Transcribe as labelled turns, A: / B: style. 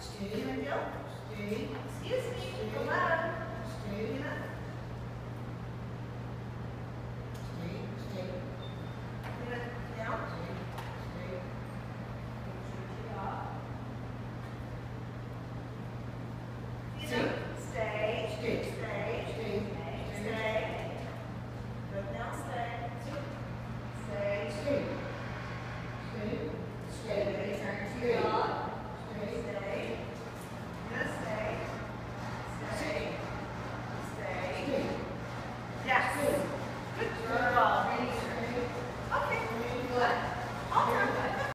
A: Stay, Joe. Stay. Excuse me. Hello.